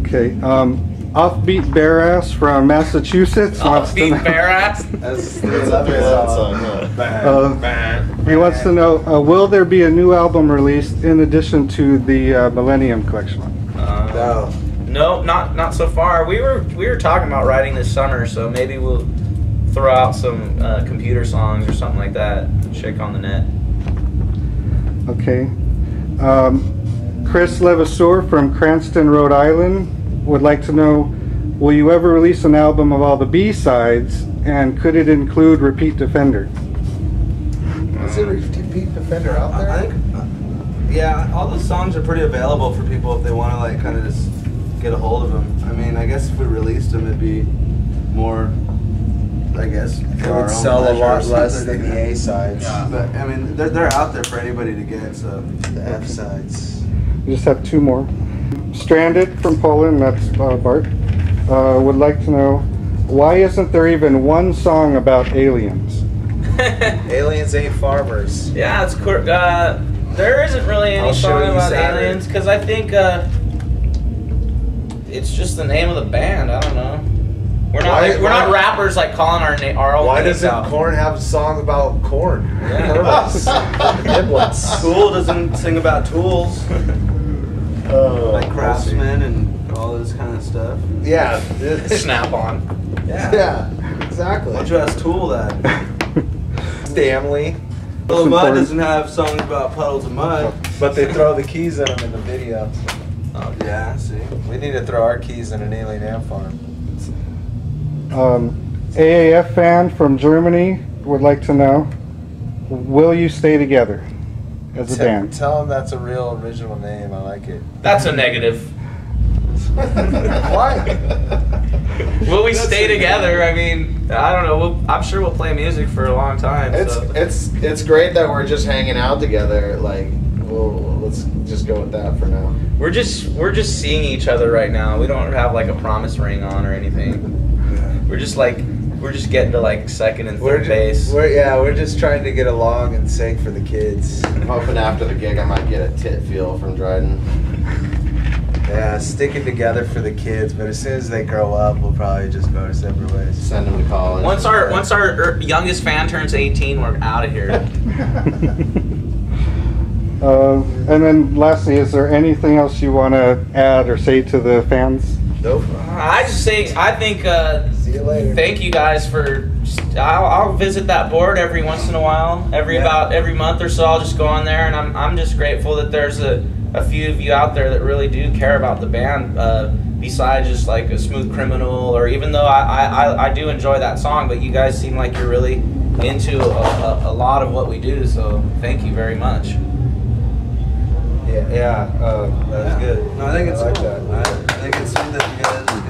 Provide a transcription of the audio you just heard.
Okay. Um, offbeat Barass from Massachusetts wants to know. Offbeat bare ass. That's I love that song. huh? Uh, he wants to know: uh, Will there be a new album released in addition to the uh, Millennium Collection? Uh, No. No, not not so far. We were we were talking about writing this summer, so maybe we'll throw out some uh, computer songs or something like that. Check on the net. Okay. Um, Chris Levasseur from Cranston, Rhode Island would like to know: Will you ever release an album of all the B sides, and could it include Repeat Defender? Is it Repeat Defender out there? I think, uh, yeah, all those songs are pretty available for people if they want to like kind of just get a hold of them. I mean, I guess if we released them, it'd be more, I guess, It would sell a lot less than the A sides. Yeah. But I mean, they're, they're out there for anybody to get. So The F sides. We just have two more. Stranded from Poland, that's uh, Bart, uh, would like to know why isn't there even one song about aliens? Aliens ain't farmers. Yeah, it's cool. Uh, there isn't really any I'll show song about Saturday. aliens because I think uh, it's just the name of the band. I don't know. We're not Why- like, we're not rappers like calling our name our own Why doesn't out. Korn have a song about corn? Yeah. Kernels. Niblets. Tool doesn't sing about tools, Oh, like craftsmen and all this kind of stuff. Yeah. Snap on. Yeah. Yeah. Exactly. Why don't you ask Tool that? Stanley. Puddle of Mudd important. doesn't have songs about puddles of mud. But they throw the keys in them in the video. Oh yeah, see. We need to throw our keys in an alien ant farm. Um, AAF fan from Germany would like to know will you stay together as a Te- band? Tell them that's a real original name. I like it. That's a negative. Why? Will we stay together? I mean, I don't know. We'll, I'm sure we'll play music for a long time. It's so. it's it's great that we're just hanging out together. Like, well, let's just go with that for now. We're just we're just seeing each other right now. We don't have like a promise ring on or anything. We're just like we're just getting to like second and We're, third ju- base. we're yeah, we're just trying to get along and sing for the kids. I'm hoping after the gig I might get a tit feel from Dryden. Yeah, sticking together for the kids. But as soon as they grow up, we'll probably just go our separate ways. Send them to college. Once our once our er, youngest fan turns 18, we're out of here. Uh, and then lastly, is there anything else you want to add or say to the fans? Nope. I just say I think uh, See you later. thank you guys for. I'll, I'll visit that board every once in a while. Every Yeah. about every month or so, I'll just go on there, and I'm I'm just grateful that there's a, a few of you out there that really do care about the band. Uh, besides just like a smooth criminal, or even though I, I, I- I do enjoy that song, but you guys seem like you're really into a, a, a lot of what we do. So thank you very much. Yeah, yeah. Uh, that was good. No, I think it's I like cool. that. I, I think it's sweet that you guys